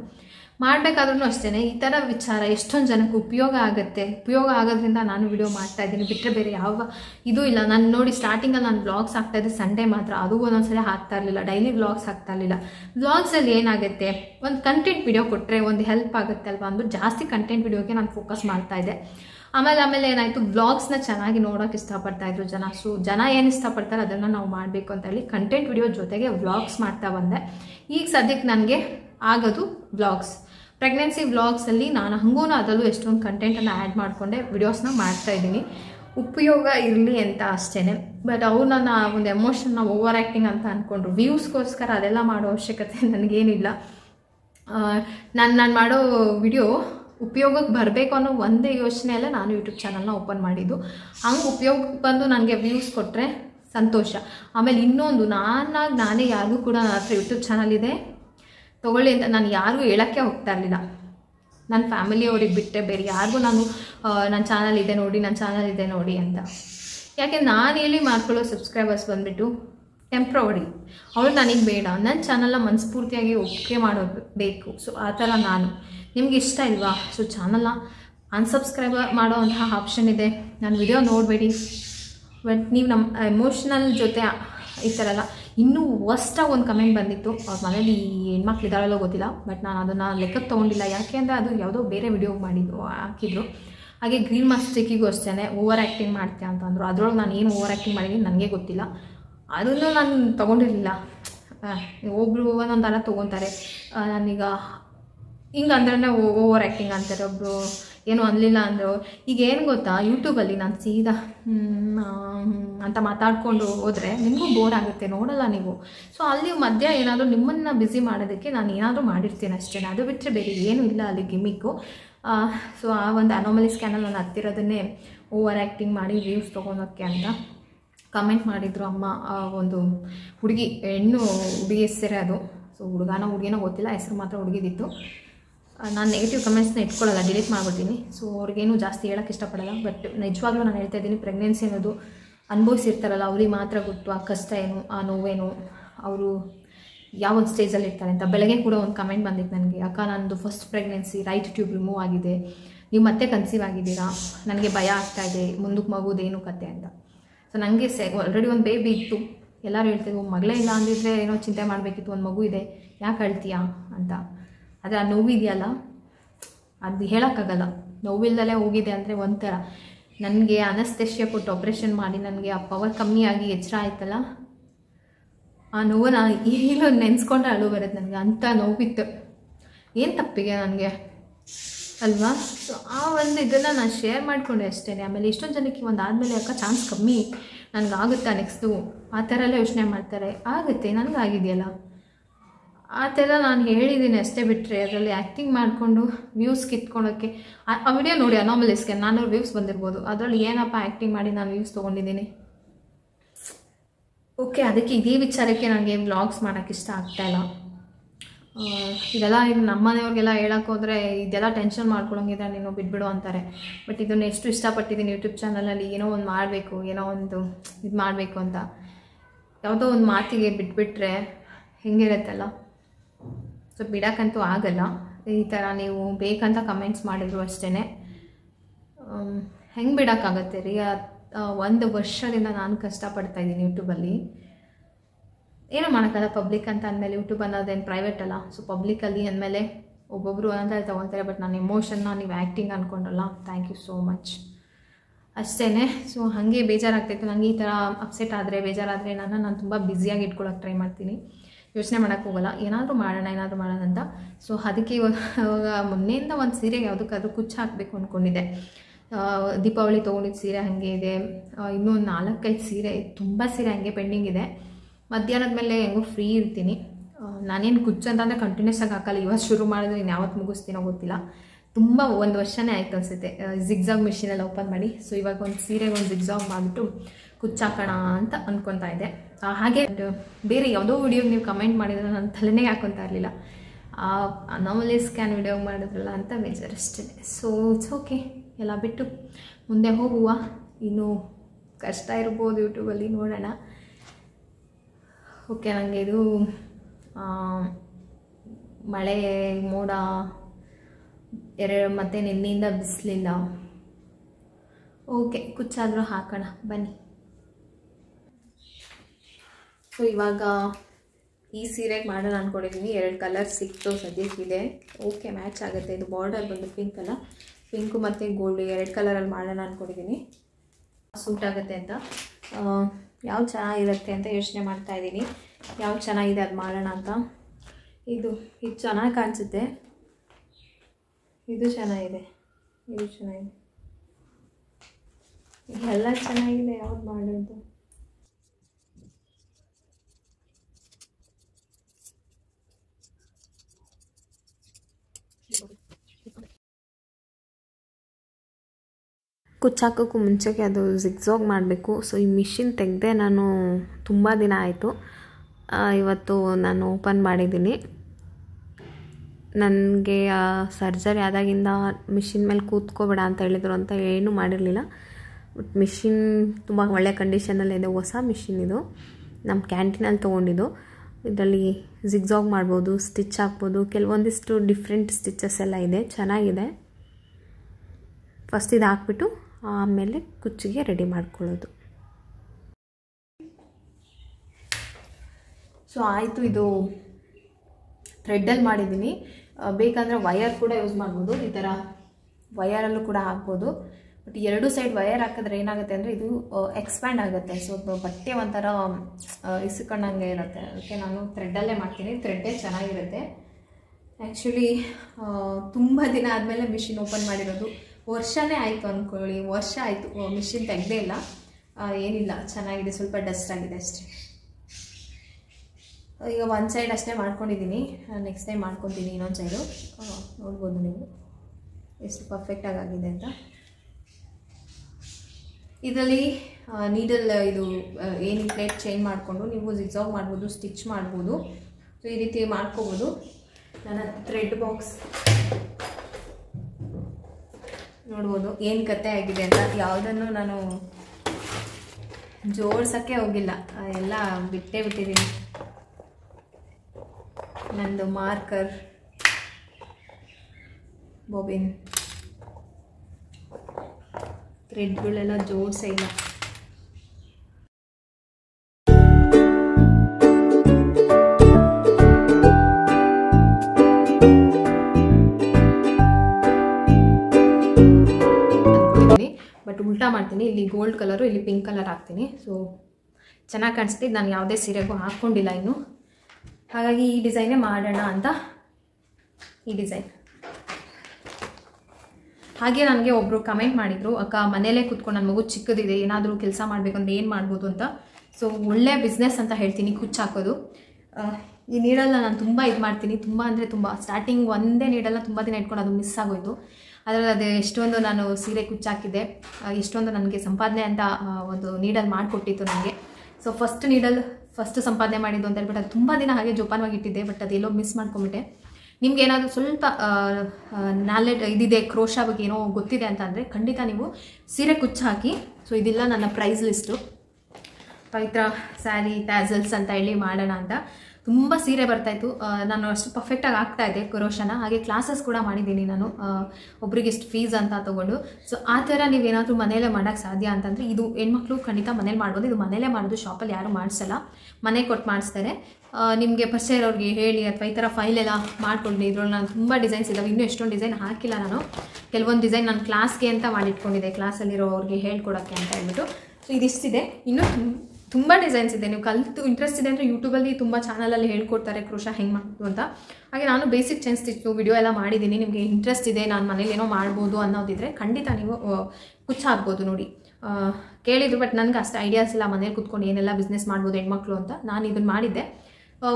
ಮಾಡಬೇಕಾದ್ರೂ ಅಷ್ಟೇ ಈ ಥರ ವಿಚಾರ ಎಷ್ಟೊಂದು ಜನಕ್ಕೆ ಉಪಯೋಗ ಆಗುತ್ತೆ. ಉಪಯೋಗ ಆಗೋದ್ರಿಂದ ನಾನು ವಿಡಿಯೋ ಮಾಡ್ತಾ ಇದ್ದೀನಿ. ಬಿಟ್ಟರೆ ಬೇರೆ ಯಾವ ಇದು ಇಲ್ಲ. ನಾನು ನೋಡಿ ಸ್ಟಾರ್ಟಿಂಗಲ್ಲಿ ನಾನು ವ್ಲಾಗ್ಸ್ ಆಗ್ತಾಯಿದ್ದೆ ಸಂಡೇ ಮಾತ್ರ. ಅದು ಒಂದೊಂದ್ಸಲ ಹಾಕ್ತಾ ಇರಲಿಲ್ಲ. ಡೈಲಿ ವ್ಲಾಗ್ಸ್ ಹಾಕ್ತಾ ಇರಲಿಲ್ಲ. ವ್ಲಾಗ್ಸಲ್ಲಿ ಏನಾಗುತ್ತೆ? ಒಂದು ಕಂಟೆಂಟ್ ವಿಡಿಯೋ ಕೊಟ್ಟರೆ ಒಂದು ಹೆಲ್ಪ್ ಆಗುತ್ತೆ ಅಲ್ವಾ? ಅಂದ್ಬಿಟ್ಟು ಜಾಸ್ತಿ ಕಂಟೆಂಟ್ ವಿಡಿಯೋಗೆ ನಾನು ಫೋಕಸ್ ಮಾಡ್ತಾ ಇದ್ದೆ. ಆಮೇಲೆ ಆಮೇಲೆ ಏನಾಯಿತು ವ್ಲಾಗ್ಸ್ನ ಚೆನ್ನಾಗಿ ನೋಡೋಕೆ ಇಷ್ಟಪಡ್ತಾ ಇದ್ರು ಜನ. ಸೊ ಜನ ಏನು ಇಷ್ಟಪಡ್ತಾರೆ ಅದನ್ನು ನಾವು ಮಾಡಬೇಕು ಅಂತ ಹೇಳಿ ಕಂಟೆಂಟ್ ವಿಡಿಯೋ ಜೊತೆಗೆ ವ್ಲಾಗ್ಸ್ ಮಾಡ್ತಾ ಬಂದೆ. ಈಗ ಸದ್ಯಕ್ಕೆ ನನಗೆ ಆಗೋದು ವ್ಲಾಗ್ಸ್ ಪ್ರೆಗ್ನೆನ್ಸಿ ವ್ಲಾಗ್ಸಲ್ಲಿ ನಾನು ಹಂಗೂ ಅದರಲ್ಲೂ ಎಷ್ಟೊಂದು ಕಂಟೆಂಟನ್ನು ಆ್ಯಡ್ ಮಾಡಿಕೊಂಡೆ ವಿಡಿಯೋಸ್ನ ಮಾಡ್ತಾ ಇದ್ದೀನಿ. ಉಪಯೋಗ ಇರಲಿ ಅಂತ ಅಷ್ಟೇ ಬಟ್ ಅವ್ರು ನನ್ನ ಒಂದು ಎಮೋಷನ್ನ ಓವರ್ ಆ್ಯಕ್ಟಿಂಗ್ ಅಂತ ಅಂದ್ಕೊಂಡ್ರು ವ್ಯೂಸ್ಗೋಸ್ಕರ ಅದೆಲ್ಲ ಮಾಡೋ ಅವಶ್ಯಕತೆ ನನಗೇನಿಲ್ಲ. ನಾನು ನಾನು ಮಾಡೋ ವಿಡಿಯೋ ಉಪಯೋಗಕ್ಕೆ ಬರಬೇಕು ಅನ್ನೋ ಒಂದೇ ಯೋಚನೆಯಲ್ಲೇ ನಾನು ಯೂಟ್ಯೂಬ್ ಚಾನಲ್ನ ಓಪನ್ ಮಾಡಿದ್ದು. ಹಂಗೆ ಉಪಯೋಗಕ್ಕೆ ಬಂದು ನನಗೆ ವ್ಯೂಸ್ ಕೊಟ್ಟರೆ ಸಂತೋಷ. ಆಮೇಲೆ ಇನ್ನೊಂದು, ನಾನಾಗಿ ನಾನೇ ಯಾರಿಗೂ ಕೂಡ ನನ್ನ ಹತ್ರ ಯೂಟ್ಯೂಬ್ ಚಾನಲ್ ಇದೆ. ತೊಗೊಳ್ಳಿ ಅಂತ ನಾನು ಯಾರಿಗೂ ಹೇಳೋಕ್ಕೆ ಹೋಗ್ತಾ ಇರಲಿಲ್ಲ. ನನ್ನ ಫ್ಯಾಮಿಲಿಯವ್ರಿಗೆ ಬಿಟ್ಟರೆ ಬೇರೆ ಯಾರಿಗೂ ನಾನು ನನ್ನ ಚಾನಲ್ ಇದೆ ನೋಡಿ ನನ್ನ ಚಾನಲ್ ಇದೆ ನೋಡಿ ಅಂತ. ಯಾಕೆ ನಾನು ಹೇಳಿ ಮಾಡ್ಕೊಳ್ಳೋ ಸಬ್ಸ್ಕ್ರೈಬರ್ಸ್ ಬಂದುಬಿಟ್ಟು ಟೆಂಪ್ರವರಿ ಅವ್ರು ನನಗೆ ಬೇಡ. ನನ್ನ ಚಾನಲ್ನ ಮನಸ್ಫೂರ್ತಿಯಾಗಿ ಒಪ್ಪಿಗೆ ಮಾಡೋದು ಬೇಕು. ಸೊ ಆ ಥರ ನಾನು. ನಿಮ್ಗೆ ಇಷ್ಟ ಇಲ್ವಾ? ಸೊ ಚಾನಲ್ನ ಅನ್ಸಬ್ಸ್ಕ್ರೈಬ್ ಮಾಡೋವಂತಹ ಆಪ್ಷನ್ ಇದೆ. ನಾನು ವಿಡಿಯೋ ನೋಡಬೇಡಿ. ಬಟ್ ನೀವು ನಮ್ಮ ಎಮೋಷ್ನಲ್ ಜೊತೆ ಈ ಥರ ಎಲ್ಲ ಇನ್ನೂ ವರ್ಸ್ಟಾಗಿ ಒಂದು ಕಮೆಂಟ್ ಬಂದಿತ್ತು. ಅವ್ರ ಮನೇಲಿ ಹೆಣ್ಮಕ್ಳು ಇದ್ದಾರಲ್ಲೋ ಗೊತ್ತಿಲ್ಲ. ಬಟ್ ನಾನು ಅದನ್ನು ಲೆಕ್ಕಕ್ಕೆ ತೊಗೊಂಡಿಲ್ಲ. ಯಾಕೆ ಅಂದರೆ ಅದು ಯಾವುದೋ ಬೇರೆ ವಿಡಿಯೋ ಮಾಡಿದ್ದು, ಹಾಕಿದ್ರು. ಹಾಗೆ ಗ್ರೀನ್ ಮಾಸ್ಟಿಕ್ಕಿಗೂ ಅಷ್ಟೇ ಓವರ್ ಆ್ಯಕ್ಟಿಂಗ್ ಮಾಡ್ತೀಯ ಅಂತಂದರು ಅದರೊಳಗೆ ನಾನು ಏನು ಓವರ್ ಆ್ಯಕ್ಟಿಂಗ್ ಮಾಡಿದ್ದೀನಿ ನನಗೆ ಗೊತ್ತಿಲ್ಲ. ಅದನ್ನು ನಾನು ತೊಗೊಂಡಿರಲಿಲ್ಲ. ಒಬ್ಬರು ಒಂದೊಂದು ಥರ ತೊಗೊತಾರೆ. ನಾನೀಗ ಹಿಂಗೆ ಅಂದ್ರೆ ಓವರ್ ಆ್ಯಕ್ಟಿಂಗ್ ಅಂತಾರೆ ಒಬ್ಬರು ಏನು ಅನ್ನಲಿಲ್ಲ ಅಂದರು ಈಗ ಏನು ಗೊತ್ತಾ ಯೂಟ್ಯೂಬಲ್ಲಿ ನಾನು ಸೀದಾ ಅಂತ ಮಾತಾಡ್ಕೊಂಡು ಹೋದರೆ ನಿಮಗೂ ಬೋರ್ ಆಗುತ್ತೆ, ನೋಡಲ್ಲ ನೀವು. ಸೊ ಅಲ್ಲಿ ಮಧ್ಯ ಏನಾದರೂ ನಿಮ್ಮನ್ನು ಬ್ಯುಸಿ ಮಾಡೋದಕ್ಕೆ ನಾನು ಏನಾದರೂ ಮಾಡಿರ್ತೀನಿ ಅಷ್ಟೇ ಅದು ಬಿಟ್ಟರೆ ಬೇರೆ ಏನೂ ಇಲ್ಲ ಅಲ್ಲಿ ಗಿಮಿಕ್ಕು ಸೊ ಆ ಒಂದು ಅನೋಮಲಿ ಸ್ಕ್ಯಾನಲ್ಲಿ ನಾನು ಹತ್ತಿರೋದನ್ನೇ ಓವರ್ ಆ್ಯಕ್ಟಿಂಗ್ ಮಾಡಿ ವ್ಯೂಸ್ ತೊಗೊಳೋಕ್ಕೆ ಅಂತ ಕಮೆಂಟ್ ಮಾಡಿದರು ಅಮ್ಮ ಒಂದು ಹುಡುಗಿ, ಹೆಣ್ಣು ಹುಡುಗಿ ಹೆಸರೇ ಅದು. ಸೊ ಹುಡುಗನ ಹುಡುಗಿನೋ ಗೊತ್ತಿಲ್ಲ, ಹೆಸರು ಮಾತ್ರ ಹುಡುಗಿದಿತ್ತು. ನಾನು ನೆಗೆಟಿವ್ ಕಮೆಂಟ್ಸ್ನ ಇಟ್ಕೊಳ್ಳಲ್ಲ ಡಿಲೀಟ್ ಮಾಡ್ಬಿಡ್ತೀನಿ. ಸೊ ಅವ್ರಿಗೇನು ಜಾಸ್ತಿ ಹೇಳೋಕ್ಕೆ ಇಷ್ಟಪಡಲ್ಲ ಬಟ್ ನಿಜವಾಗ್ಲೂ ನಾನು ಹೇಳ್ತಾ ಇದ್ದೀನಿ ಪ್ರೆಗ್ನೆನ್ಸಿ ಅನ್ನೋದು ಅನುಭವಿಸಿರ್ತಾರಲ್ಲ, ಅವ್ರಿಗೆ ಮಾತ್ರ ಗೊತ್ತು, ಆ ಕಷ್ಟ ಏನು, ಆ ನೋವೇನು, ಅವರು ಯಾವ ಒಂದು ಸ್ಟೇಜಲ್ಲಿ ಇರ್ತಾರೆ ಅಂತ. ಬೆಳಗ್ಗೆ ಕೂಡ ಒಂದು ಕಮೆಂಟ್ ಬಂದಿತ್ತು ನನಗೆ, ಅಕ್ಕ ನನ್ನದು first pregnancy right tube remove ಆಗಿದೆ. ನೀವು ಮತ್ತೆ ಕನ್ಸೀವ್ ಆಗಿದ್ದೀರಾ? ನನಗೆ ಭಯ ಆಗ್ತಾ ಇದೆ, ಮುಂದಕ್ಕೆ ಮಗುದೇನು ಕತೆ ಅಂತ. ಸೊ ನನಗೆ ಸೆ ಆಲ್ರೆಡಿ ಒಂದು ಬೇಬಿ ಇತ್ತು. ಎಲ್ಲರೂ ಹೇಳ್ತಿದ್ರು ಮಗಳೇ ಇಲ್ಲ ಅಂದಿದ್ರೆ ಏನೋ ಚಿಂತೆ ಮಾಡಬೇಕಿತ್ತು, ಒಂದು ಮಗು ಇದೆ. ಯಾಕೆ ಅಳ್ತೀಯಾ? ಅಂತ. ಆದರೆ ಆ ನೋವಿದೆಯಲ್ಲ? ಅದು ಹೇಳೋಕ್ಕಾಗಲ್ಲ. ನೋವಿಲ್ದಲೇ ಹೋಗಿದೆ ಅಂದರೆ ಒಂಥರ. ನನಗೆ ಅನಸ್ತೆಷ್ಯ ಕೊಟ್ಟು ಆಪ್ರೇಷನ್ ಮಾಡಿ ನನಗೆ ಆ ಪವರ್ ಕಮ್ಮಿಯಾಗಿ ಎಚ್ಚರ ಆಯ್ತಲ್ಲ? ಆ ನೋವು ನಾನು ಈಗಲೂ ನೆನೆಸ್ಕೊಂಡ್ರೆ ಅಳು ಬರುತ್ತೆ ನನಗೆ. ಅಂಥ ನೋವಿತ್ತು. ಏನು ತಪ್ಪಿಗೆ ನನಗೆ? ಅಲ್ವಾ? ಸೊ ಆ ಒಂದು ಇದನ್ನು ನಾನು ಶೇರ್ ಮಾಡಿಕೊಂಡೆ ಅಷ್ಟೇ ಆಮೇಲೆ ಇಷ್ಟೊಂದು ಜನಕ್ಕೆ ಒಂದು ಆದಮೇಲೆ ಯಾಕೆ ಚಾನ್ಸ್ ಕಮ್ಮಿ. ನನಗಾಗುತ್ತಾ ನೆಕ್ಸ್ಟು ಆ ಥರ ಎಲ್ಲ ಯೋಚನೆ ಮಾಡ್ತಾರೆ. ಆಗುತ್ತೆ. ನನಗಾಗಿದೆಯಲ್ಲ? ಆ ಥರ ನಾನು ಹೇಳಿದ್ದೀನಿ ಅಷ್ಟೇ ಬಿಟ್ಟರೆ ಅದರಲ್ಲಿ ಆ್ಯಕ್ಟಿಂಗ್ ಮಾಡಿಕೊಂಡು ವ್ಯೂಸ್ ಕಿತ್ಕೊಳ್ಳೋಕ್ಕೆ ಆ- ವಿಡಿಯೋ ನೋಡಿ ಅನಾಮಲಿಸ್ಗೆ ನಾನ್ನೂರು ವ್ಯೂಸ್ ಬಂದಿರ್ಬೋದು. ಅದರಲ್ಲಿ ಏನಪ್ಪ ಆ್ಯಕ್ಟಿಂಗ್ ಮಾಡಿ ನಾನು ವ್ಯೂಸ್ ತೊಗೊಂಡಿದ್ದೀನಿ? ಓಕೆ ಅದಕ್ಕೆ ಇದೇ ವಿಚಾರಕ್ಕೆ ನನಗೆ ವ್ಲಾಗ್ಸ್ ಮಾಡೋಕ್ಕೆ ಇಷ್ಟ ಆಗ್ತಾಯಿಲ್ಲ ಇದೆಲ್ಲ ಈಗ ನಮ್ಮ ಮನೆಯವ್ರಿಗೆಲ್ಲ ಹೇಳಕ್ಕೆ ಹೋದರೆ ಇದೆಲ್ಲ ಟೆನ್ಷನ್ ಮಾಡ್ಕೊಳಂಗಿದ್ರೆ ನೀನು ಬಿಟ್ಬಿಡು ಅಂತಾರೆ. ಬಟ್ ಇದನ್ನು ಎಷ್ಟು ಇಷ್ಟಪಟ್ಟಿದ್ದೀನಿ ಯೂಟ್ಯೂಬ್ ಚಾನಲಲ್ಲಿ ಏನೋ ಒಂದು ಮಾಡಬೇಕು, ಏನೋ ಒಂದು ಇದು ಮಾಡಬೇಕು ಅಂತ. ಯಾವುದೋ ಒಂದು ಮಾತಿಗೆ ಬಿಟ್ಬಿಟ್ರೆ ಹೆಂಗಿರುತ್ತಲ್ಲ? ಸೊ ಬಿಡೋಕ್ಕಂತೂ ಆಗಲ್ಲ. ಈ ಥರ ನೀವು ಬೇಕಂತ ಕಮೆಂಟ್ಸ್ ಮಾಡಿದ್ರು ಅಷ್ಟೇ ಹೆಂಗೆ ಬಿಡೋಕ್ಕಾಗತ್ತೆ ರೀ? ಒಂದು ವರ್ಷದಿಂದ ನಾನು ಕಷ್ಟಪಡ್ತಾ ಇದ್ದೀನಿ ಯೂಟ್ಯೂಬಲ್ಲಿ ಏನೋ ಮಾಡೋಕ್ಕಲ್ಲ ಪಬ್ಲಿಕ್ ಅಂತ ಅಂದಮೇಲೆ ಯೂಟ್ಯೂಬ್ ಅನ್ನೋದೇನು ಪ್ರೈವೇಟ್ ಅಲ್ಲ. ಸೊ ಪಬ್ಲಿಕಲ್ಲಿ ಅಂದಮೇಲೆ ಒಬ್ಬೊಬ್ಬರು ಒಂದೊಂದು ತೊಗೊಳ್ತಾರೆ ಬಟ್ ನಾನು ಎಮೋಷನ್ನ ನೀವು ಆ್ಯಕ್ಟಿಂಗ್ ಅಂದ್ಕೊಂಡಲ್ಲ ಥ್ಯಾಂಕ್ ಯು ಸೋ ಮಚ್ ಅಷ್ಟೇ ಸೊ ಹಾಗೆ ಬೇಜಾರಾಗ್ತಾಯಿತ್ತು ನನಗೆ ಈ ಥರ ಅಪ್ಸೆಟ್ ಆದರೆ, ಬೇಜಾರಾದರೆ ನಾನು ನಾನು ತುಂಬ ಬ್ಯುಸಿಯಾಗಿ ಇಟ್ಕೊಳ್ಳೋಕೆ ಟ್ರೈ ಮಾಡ್ತೀನಿ. ಯೋಚನೆ ಮಾಡೋಕ್ಕೆ ಹೋಗಲ್ಲ. ಏನಾದರೂ ಮಾಡೋಣ ಏನಾದರೂ ಮಾಡೋಣ ಅಂತ. ಸೊ ಅದಕ್ಕೆ ಇವಾಗ ಮೊನ್ನೆಯಿಂದ ಒಂದು ಸೀರೆ ಯಾವುದಕ್ಕಾದ್ರೂ ಕುಚ್ಚು ಹಾಕಬೇಕು ಅಂದ್ಕೊಂಡಿದ್ದೆ ದೀಪಾವಳಿ ತೊಗೊಂಡಿದ್ದ ಸೀರೆ ಹಾಗೆ ಇದೆ. ಇನ್ನೂ ಒಂದು ನಾಲ್ಕೈದು ಸೀರೆ, ತುಂಬ ಸೀರೆ ಹಾಗೆ ಪೆಂಡಿಂಗ್ ಇದೆ. ಮಧ್ಯಾಹ್ನದ ಮೇಲೆ ಹೆಂಗೋ ಫ್ರೀ ಇರ್ತೀನಿ. ನಾನೇನು ಕುಚ್ಚು ಅಂತಂದರೆ ಕಂಟಿನ್ಯೂಸ್ ಆಗಿ ಹಾಕಲ್ಲ. ಇವತ್ತು ಶುರು ಮಾಡಿದ್ರೆ ಇನ್ನು ಯಾವತ್ತು ಮುಗಿಸ್ತೀನೋ ಗೊತ್ತಿಲ್ಲ. ತುಂಬ ಒಂದು ವರ್ಷನೇ ಆಯ್ತು ಅನಿಸುತ್ತೆ. ಜಿಗ್ಜಾಗ್ ಮಿಷಿನಲ್ಲಿ ಓಪನ್ ಮಾಡಿ. ಸೊ ಇವಾಗ ಒಂದು ಸೀರೆಗೆ ಒಂದು ಜಿಗ್ಜಾಗ್ ಮಾಡಿಬಿಟ್ಟು ಕುಚ್ಚಾಕೋಣ ಅಂತ ಅಂದ್ಕೊತಾ ಇದ್ದೆ. ಹಾಗೆ ಬೇರೆ ಯಾವುದೋ ವಿಡಿಯೋಗೆ ನೀವು ಕಮೆಂಟ್ ಮಾಡಿದ್ರೆ ನಾನು ತಲೆನೇ ಹಾಕೊತಾ ಇರಲಿಲ್ಲ. ನಾವಲ್ಲಿ ಸ್ಕ್ಯಾನ್ ವಿಡಿಯೋ ಮಾಡಿದ್ರಲ್ಲ ಅಂತ ಬೇಜಾರಷ್ಟೇ. ಸೊ ಇಟ್ಸ್ ಓಕೆ ಎಲ್ಲ ಬಿಟ್ಟು ಮುಂದೆ ಹೋಗುವ. ಇನ್ನು ಕಷ್ಟ ಇರ್ಬೋದು ಯೂಟ್ಯೂಬಲ್ಲಿ ನೋಡೋಣ. ಓಕೆ ನನಗೆ ಇದು ಮಳೆ, ಮೋಡ ಎರಡು ಮತ್ತೆ ನಿನ್ನೆಯಿಂದ ಬಿಸಿಲಿಲ್ಲ ಓಕೆ ಕುಚ್ಚಾದರೂ ಹಾಕೋಣ. ಬನ್ನಿ. ಸೊ ಇವಾಗ ಈ ಸೀರೆಗೆ ಮಾಡೋಣ ಅಂದ್ಕೊಂಡಿದ್ದೀನಿ ಎರಡು ಕಲರ್ ಸಿಕ್ತು ಸದ್ಯಕ್ಕಿದೆ ಓಕೆ ಮ್ಯಾಚ್ ಆಗುತ್ತೆ. ಇದು ಬಾರ್ಡರ್ ಬಂದು ಪಿಂಕ್ ಅಲ್ಲ. ಪಿಂಕು ಮತ್ತು ಗೋಲ್ಡು ಎರಡು ಕಲರಲ್ಲಿ ಮಾಡೋಣ ಅಂದ್ಕೊಂಡಿದ್ದೀನಿ ಸೂಟ್ ಆಗುತ್ತೆ ಅಂತ. ಯಾವ ಚೆನ್ನಾಗಿರುತ್ತೆ ಅಂತ ಯೋಚನೆ ಮಾಡ್ತಾ ಇದ್ದೀನಿ. ಯಾವ್ದು ಚೆನ್ನಾಗಿದೆ ಅದು ಮಾಡೋಣ ಅಂತ. ಇದು ಇದು ಚೆನ್ನಾಗಿ ಕಾಣಿಸುತ್ತೆ. ಇದು ಚೆನ್ನಾಗಿದೆ. ಇದು ಚೆನ್ನಾಗಿದೆ. ಎಲ್ಲ ಚೆನ್ನಾಗಿದೆ ಯಾವ್ದು ಮಾಡೋದು ಕುಚ್ಚಾಕೋಕ್ಕೂ ಮುಂಚೆಗೆ ಅದು ಜಿಗ್ಜಾಗ್ ಮಾಡಬೇಕು. ಸೊ ಈ ಮಿಷಿನ್ ತೆಗೆದೆ ನಾನು ತುಂಬ ದಿನ ಆಯಿತು. ಇವತ್ತು ನಾನು ಓಪನ್ ಮಾಡಿದ್ದೀನಿ. ನನಗೆ ಸರ್ಜರಿ ಆದಾಗಿಂದ ಮಿಷಿನ್ ಮೇಲೆ ಕೂತ್ಕೋಬೇಡ ಅಂತ ಹೇಳಿದರು ಅಂತ ಏನೂ ಮಾಡಿರಲಿಲ್ಲ. ಬಟ್ ಮಿಷಿನ್ ತುಂಬ ಒಳ್ಳೆ ಕಂಡೀಷನಲ್ಲಿದೆ ಹೊಸ ಮಿಷಿನ್ ಇದು. ನಮ್ಮ ಕ್ಯಾಂಟೀನಲ್ಲಿ ತೊಗೊಂಡಿದ್ದು. ಇದರಲ್ಲಿ ಜಿಗ್ಜಾಗ್ ಮಾಡ್ಬೋದು ಸ್ಟಿಚ್ ಹಾಕ್ಬೋದು. ಕೆಲವೊಂದಿಷ್ಟು ಡಿಫ್ರೆಂಟ್ ಸ್ಟಿಚಸ್ ಎಲ್ಲ ಇದೆ. ಚೆನ್ನಾಗಿದೆ. ಫಸ್ಟ್ ಇದು ಹಾಕ್ಬಿಟ್ಟು ಆಮೇಲೆ ಕುಚ್ಚಿಗೆ ರೆಡಿ ಮಾಡ್ಕೊಳ್ಳೋದು. ಸೊ, ಆಯಿತು, ಇದು ಥ್ರೆಡ್ಡಲ್ಲಿ ಮಾಡಿದ್ದೀನಿ. ಬೇಕಂದರೆ ವಯರ್ ಕೂಡ ಯೂಸ್ ಮಾಡ್ಬೋದು. ಈ ಥರ ವಯರಲ್ಲೂ ಕೂಡ ಹಾಕ್ಬೋದು. ಬಟ್ ಎರಡು ಸೈಡ್ ವಯರ್ ಹಾಕಿದ್ರೆ ಏನಾಗುತ್ತೆ ಅಂದರೆ ಇದು ಎಕ್ಸ್ಪ್ಯಾಂಡ್ ಆಗುತ್ತೆ. ಸೊ ಬಟ್ಟೆ ಒಂಥರ ಇಸ್ಕೊಂಡಂಗೆ ಇರುತ್ತೆ. ಅದಕ್ಕೆ ನಾನು ಥ್ರೆಡ್ಡಲ್ಲೇ ಮಾಡ್ತೀನಿ. ಥ್ರೆಡ್ಡೇ ಚೆನ್ನಾಗಿರುತ್ತೆ. ಆ್ಯಕ್ಚುಲಿ ತುಂಬ ದಿನ ಆದಮೇಲೆ ಮಿಷಿನ್ ಓಪನ್ ಮಾಡಿರೋದು ವರ್ಷನೇ ಆಯಿತು ಅಂದ್ಕೊಳ್ಳಿ ವರ್ಷ ಆಯಿತು. ಮಿಷಿನ್ ತೆಗ್ದೇ ಇಲ್ಲ. ಏನಿಲ್ಲ, ಚೆನ್ನಾಗಿದೆ, ಸ್ವಲ್ಪ ಡಸ್ಟ್ ಆಗಿದೆ ಅಷ್ಟೇ. ಈಗ ಒಂದು ಸೈಡ್ ಅಷ್ಟೇ ಮಾಡ್ಕೊಂಡಿದ್ದೀನಿ. ನೆಕ್ಸ್ಟ್ ಟೈಮ್ ಮಾಡ್ಕೊತೀನಿ ಇನ್ನೊಂದು ಸೈಡು ನೋಡ್ಬೋದು ನೀವು. ಎಷ್ಟು ಪರ್ಫೆಕ್ಟಾಗಿ ಆಗಿದೆ ಅಂತ. ಇದರಲ್ಲಿ ನೀಡಲ್ ಇದು ಏನು ಪ್ಲೇಟ್ ಚೇಂಜ್ ಮಾಡಿಕೊಂಡು ನೀವು ರಿಸರ್ವ್ ಮಾಡ್ಬೋದು ಸ್ಟಿಚ್ ಮಾಡ್ಬೋದು. ಸೊ ಈ ರೀತಿ ಮಾಡ್ಕೋಬೋದು. ನನ್ನ ಥ್ರೆಡ್ ಬಾಕ್ಸ್ ನೋಡ್ಬೋದು, ಏನು ಕತೆ ಆಗಿದೆ ಅಂತ. ಯಾವುದನ್ನು ನಾನು ಜೋಡ್ಸೋಕ್ಕೆ ಹೋಗಿಲ್ಲ. ಎಲ್ಲ ಬಿಟ್ಟೇ ಬಿಟ್ಟಿದ್ದೀನಿ ನಂದು ಮಾರ್ಕರ್, ಬೊಬಿನ್. ಥ್ರೆಡ್ಗಳೆಲ್ಲ ಜೋಡಿಸೇ ಇಲ್ಲ. ಉಲ್ಟಾ ಮಾಡ್ತೀನಿ. ಇಲ್ಲಿ ಗೋಲ್ಡ್ ಕಲರು ಇಲ್ಲಿ ಪಿಂಕ್ ಕಲರ್ ಹಾಕ್ತೀನಿ. ಸೊ ಚೆನ್ನಾಗಿ ಕಾಣಿಸುತ್ತೆ. ನಾನು ಯಾವುದೇ ಸೀರೆಗೂ ಹಾಕ್ಕೊಂಡಿಲ್ಲ ಇನ್ನು. ಹಾಗಾಗಿ ಈ ಡಿಸೈನೇ ಮಾಡೋಣ ಅಂತ ಈ ಡಿಸೈನ್ ಹಾಗೆ ನನಗೆ ಒಬ್ಬರು ಕಮೆಂಟ್ ಮಾಡಿದರು, ಅಕ್ಕ ಮನೇಲೇ ಕೂತ್ಕೊಂಡು ನನ್ನ ಮಗು ಚಿಕ್ಕದಿದೆ, ಏನಾದರೂ ಕೆಲಸ ಮಾಡಬೇಕಂದ್ರೆ ಏನು ಮಾಡ್ಬೋದು ಅಂತ? ಸೊ ಒಳ್ಳೆ ಬಿಸ್ನೆಸ್ ಅಂತ ಹೇಳ್ತೀನಿ, ಕುಚ್ಚು ಹಾಕೋದು. ಈ ನೀಡಲ್ಲ ನಾನು ತುಂಬ ಇದು ಮಾಡ್ತೀನಿ. ತುಂಬ ಅಂದರೆ ತುಂಬ ಸ್ಟಾರ್ಟಿಂಗ್ ಒಂದೇ ನೀಡಲ್ಲ ತುಂಬ ದಿನ ಇಟ್ಕೊಂಡು ಅದು ಮಿಸ್ ಆಗೋಯ್ತು. ಅದರಲ್ಲಿ ಅದು ಎಷ್ಟೊಂದು ನಾನು ಸೀರೆ ಕುಚ್ಚಾಕಿದ್ದೆ ಎಷ್ಟೊಂದು ನನಗೆ ಸಂಪಾದನೆ ಅಂತ ಒಂದು ನೀಡಲ್ ಮಾಡಿಕೊಟ್ಟಿತ್ತು ನನಗೆ ಸೊ ಫಸ್ಟ್ ನೀಡಲ್ ಫಸ್ಟ್ ಸಂಪಾದನೆ ಮಾಡಿದ್ದು ಅಂತ ಹೇಳ್ಬಿಟ್ಟು ಅದು ತುಂಬ ದಿನ ಹಾಗೆ ಜೋಪಾನವಾಗಿ ಇಟ್ಟಿದ್ದೆ ಬಟ್ ಎಲ್ಲೋ ಮಿಸ್ ಮಾಡ್ಕೊಂಬಿಟ್ಟೆ ನಿಮ್ಗೆ ಏನಾದರೂ ಸ್ವಲ್ಪ ನಾಲೆಡ್ ಇದಿದೆ, ಕ್ರೋಶ ಬಗ್ಗೆ ಏನೋ ಗೊತ್ತಿದೆ ಅಂತ ಅಂದರೆ ಖಂಡಿತ ನೀವು ಸೀರೆ ಕುಚ್ಚು ಹಾಕಿ ಸೊ ಇದಿಲ್ಲ ನನ್ನ price list Pavitra sari tassels ಅಂತ ಹೇಳಿ ಮಾಡೋಣ ಅಂತ. ತುಂಬ ಸೀರೆ ಬರ್ತಾಯಿತ್ತು ನಾನು ಅಷ್ಟು ಪರ್ಫೆಕ್ಟಾಗಿ ಆಗ್ತಾ ಇದೆ ಕ್ರೋಶನ ಹಾಗೆ ಕ್ಲಾಸಸ್ ಕೂಡ ಮಾಡಿದ್ದೀನಿ ನಾನು. ಒಬ್ರಿಗೆ ಇಷ್ಟು ಫೀಸ್ ಅಂತ ತೊಗೊಂಡು. ಸೊ ಆ ಥರ ನೀವೇನಾದರೂ ಮನೇಲೇ ಮಾಡೋಕ್ಕೆ ಸಾಧ್ಯ ಅಂತಂದರೆ ಇದು ಹೆಣ್ಮಕ್ಳು ಖಂಡಿತ ಮನೇಲಿ ಮಾಡ್ಬೋದು. ಇದು ಮನೇಲೇ ಮಾಡೋದು ಶಾಪಲ್ಲಿ ಯಾರೂ ಮಾಡಿಸಲ್ಲ. ಮನೆ ಕೊಟ್ಟು ಮಾಡಿಸ್ತಾರೆ. ನಿಮಗೆ ಪರಿಚಯ ಇರೋರಿಗೆ ಹೇಳಿ ಅಥವಾ ಈ ಥರ ಫೈಲ್ ಎಲ್ಲ ಮಾಡ್ಕೊಂಡು ಇದ್ರಲ್ಲಿ ನಾನು ತುಂಬ ಡಿಸೈನ್ಸ್ ಇದ್ದಾವೆ ಇನ್ನೂ ಎಷ್ಟೊಂದು ಡಿಸೈನ್ ಹಾಕಿಲ್ಲ ನಾನು. ಕೆಲವೊಂದು ಡಿಸೈನ್ ನಾನು ಕ್ಲಾಸ್ಗೆ ಅಂತ ಮಾಡಿಟ್ಕೊಂಡಿದ್ದೆ. ಕ್ಲಾಸಲ್ಲಿರೋ ಅವ್ರಿಗೆ ಹೇಳ್ಕೊಡೋಕ್ಕೆ ಅಂತ ಹೇಳ್ಬಿಟ್ಟು. ಸೊ ಇದಿಷ್ಟಿದೆ. ಇನ್ನೂ ತುಂಬ ಡಿಸೈನ್ಸ್ ಇದೆ. ನೀವು ಕಲಿತು ಇಂಟ್ರೆಸ್ಟ್ ಇದೆ ಅಂದರೆ ಯೂಟ್ಯೂಬಲ್ಲಿ ತುಂಬ ಚಾನಲಲ್ಲಿ ಹೇಳ್ಕೊಡ್ತಾರೆ ಕ್ರೋಶ ಹೆಂಗೆ ಮಾಡೋದು ಅಂತ. ಹಾಗೆ ನಾನು ಬೇಸಿಕ್ ಚೈನ್ ಸ್ಟಿಚ್ಚು ವಿಡಿಯೋ ಎಲ್ಲ ಮಾಡಿದ್ದೀನಿ. ನಿಮಗೆ ಇಂಟ್ರೆಸ್ಟ್ ಇದೆ, ನಾನು ಮನೇಲಿ ಏನೋ ಮಾಡ್ಬೋದು ಅನ್ನೋದಿದ್ರೆ ಖಂಡಿತ ನೀವು ಕುಚ್ಚ ಹಾಕ್ಬೋದು ನೋಡಿ. ಕೇಳಿದ್ರು ಬಟ್ ನನಗೆ ಅಷ್ಟು ಐಡಿಯಾಸ್ ಇಲ್ಲ. ಮನೇಲಿ ಕುತ್ಕೊಂಡು ಏನೆಲ್ಲ ಬಿಸ್ನೆಸ್ ಮಾಡ್ಬೋದು ಹೆಣ್ಮಕ್ಳು ಅಂತ ನಾನು ಇದನ್ನು ಮಾಡಿದ್ದೆ.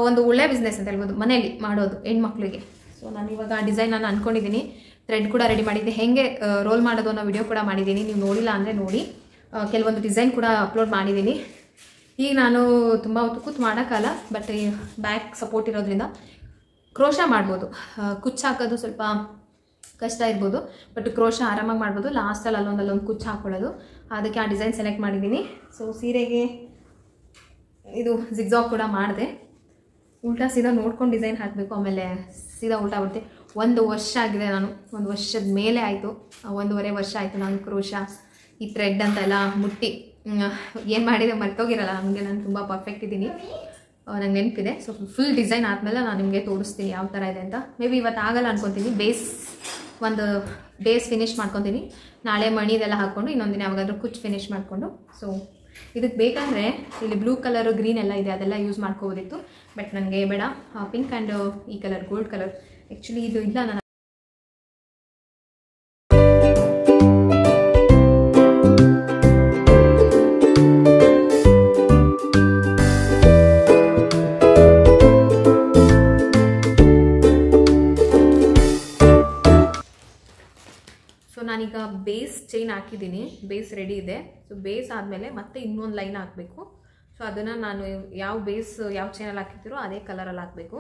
ಒಂದು ಒಳ್ಳೆ ಬಿಸ್ನೆಸ್ ಅಂತ ಹೇಳ್ಬೋದು. ಮನೇಲಿ ಮಾಡೋದು ಹೆಣ್ಮಕ್ಳಿಗೆ. ಸೊ ನಾನು ಇವಾಗ ಡಿಸೈನ್ ನಾನು ಅಂದ್ಕೊಂಡಿದ್ದೀನಿ ಥ್ರೆಡ್ ಕೂಡ ರೆಡಿ ಮಾಡಿದ್ದೆ. ಹೇಗೆ ರೋಲ್ ಮಾಡೋದು ಅನ್ನೋ ವಿಡಿಯೋ ಕೂಡ ಮಾಡಿದ್ದೀನಿ ನೀವು ನೋಡಿಲ್ಲ ಅಂದರೆ ನೋಡಿ. ಕೆಲವೊಂದು ಡಿಸೈನ್ ಕೂಡ ಅಪ್ಲೋಡ್ ಮಾಡಿದ್ದೀನಿ ಈಗ ನಾನು ತುಂಬ ಹೊತ್ತು ಕೂತು ಮಾಡೋಕ್ಕಲ್ಲ ಬಟ್ ಬ್ಯಾಕ್ ಸಪೋರ್ಟ್ ಇರೋದ್ರಿಂದ ಕ್ರೋಶ ಮಾಡ್ಬೋದು. ಕುಚ್ಚು ಹಾಕೋದು ಸ್ವಲ್ಪ ಕಷ್ಟ ಇರ್ಬೋದು ಬಟ್ ಕ್ರೋಶ ಆರಾಮಾಗಿ ಮಾಡ್ಬೋದು. ಲಾಸ್ಟಲ್ಲಿ ಅಲ್ಲೊಂದು ಅಲ್ಲೊಂದು ಕುಚ್ಚು ಹಾಕ್ಕೊಳ್ಳೋದು ಅದಕ್ಕೆ ಆ ಡಿಸೈನ್ ಸೆಲೆಕ್ಟ್ ಮಾಡಿದ್ದೀನಿ. ಸೊ ಸೀರೆಗೆ ಇದು ಜಿಗ್ಜಾಗ್ ಕೂಡ ಮಾಡಿದೆ. ಉಲ್ಟಾ ಸೀದಾ ನೋಡ್ಕೊಂಡು ಡಿಸೈನ್ ಹಾಕಬೇಕು. ಆಮೇಲೆ ಸೀದಾ ಉಲ್ಟಾ ಬರುತ್ತೆ. ಒಂದು ವರ್ಷ ಆಗಿದೆ ನಾನು. ಒಂದು ವರ್ಷದ ಮೇಲೆ ಆಯಿತು. ಒಂದೂವರೆ ವರ್ಷ ಆಯಿತು ನಾನು ಕ್ರೋಶ, ಈ ಥ್ರೆಡ್ ಅಂತೆಲ್ಲ ಮುಟ್ಟಿ. ಏನು ಮಾಡಿದೆ ಮರ್ತೋಗಿರಲ್ಲ ನಮಗೆ ನಾನು ತುಂಬ ಪರ್ಫೆಕ್ಟ್ ಇದ್ದೀನಿ. ನಂಗೆ ನೆನಪಿದೆ. ಸೊ ಫುಲ್ ಡಿಸೈನ್ ಆದಮೇಲೆ ನಾನು ನಿಮಗೆ ತೋರಿಸ್ತೀನಿ ಯಾವ ಥರ ಇದೆ ಅಂತ. ಮೇ ಬಿ ಇವತ್ತು ಆಗಲ್ಲ ಅನ್ಕೊತೀನಿ. ಬೇಸ್ ಒಂದು ಬೇಸ್ ಫಿನಿಶ್ ಮಾಡ್ಕೊತೀನಿ. ನಾಳೆ ಮಣಿದೆಲ್ಲ ಹಾಕ್ಕೊಂಡು ಇನ್ನೊಂದಿನ ದಿನ ಯಾವಾಗಾದ್ರೂ ಕುಚ್ಚು ಫಿನಿಶ್ ಮಾಡಿಕೊಂಡು. ಸೊ ಇದಕ್ಕೆ ಬೇಕಂದರೆ ಇಲ್ಲಿ ಬ್ಲೂ ಕಲರು ಗ್ರೀನ್ ಎಲ್ಲ ಇದೆ, ಅದೆಲ್ಲ ಯೂಸ್ ಮಾಡ್ಕೋಬೋದಿತ್ತು. ಬಟ್ ನನಗೆ ಬೇಡ. ಪಿಂಕ್ ಆ್ಯಂಡ್ ಈ ಕಲರ್ ಗೋಲ್ಡ್ ಕಲರ್ ಆ್ಯಕ್ಚುಲಿ ಇದು ಇಲ್ಲ ನನ್ನ ಚೈನ್ ಹಾಕಿದ್ದೀನಿ ಬೇಸ್ ರೆಡಿ ಇದೆ. ಸೊ ಬೇಸ್ ಆದಮೇಲೆ ಮತ್ತೆ ಇನ್ನೊಂದು ಲೈನ್ ಹಾಕಬೇಕು. ಸೊ ಅದನ್ನು ನಾನು ಯಾವ ಬೇಸ್ ಯಾವ ಚೈನಲ್ಲಿ ಹಾಕಿರ್ತೀರೋ ಅದೇ ಕಲರಲ್ಲಿ ಹಾಕಬೇಕು.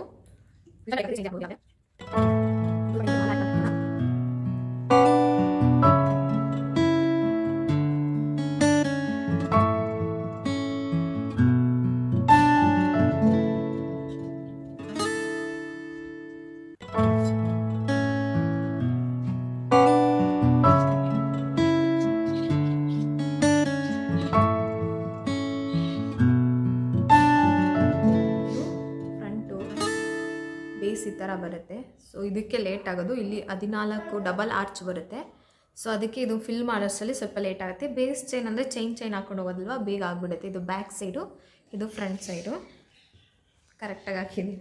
ಲೇಟ್ ಆಗೋದು. ಇಲ್ಲಿ ಹದಿನಾಲ್ಕು ಡಬಲ್ ಆರ್ಚ್ ಬರುತ್ತೆ. ಸೊ ಅದಕ್ಕೆ ಇದು ಫಿಲ್ ಮಾಡೋಷ್ಟರಲ್ಲಿ ಸ್ವಲ್ಪ ಲೇಟ್ ಆಗುತ್ತೆ. ಬೇಸ್ ಚೈನ್ ಅಂದರೆ ಚೈನ್ ಚೈನ್ ಹಾಕೊಂಡು ಹೋಗೋದಲ್ವ? ಬೇಗ ಆಗಿಬಿಡುತ್ತೆ. ಇದು ಬ್ಯಾಕ್ ಸೈಡು ಇದು ಫ್ರಂಟ್ ಸೈಡು ಕರೆಕ್ಟಾಗಿ ಹಾಕಿದ್ದೀನಿ.